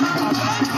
Vamos! you.